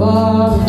Father.